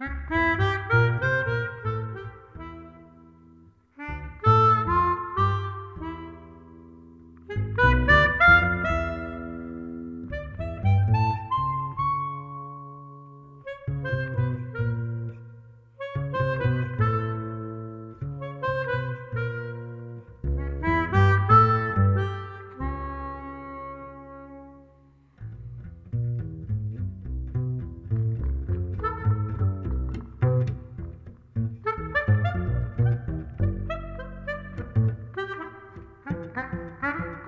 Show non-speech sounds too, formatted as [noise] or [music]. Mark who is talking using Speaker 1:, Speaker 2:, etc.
Speaker 1: Mm-hmm. [laughs]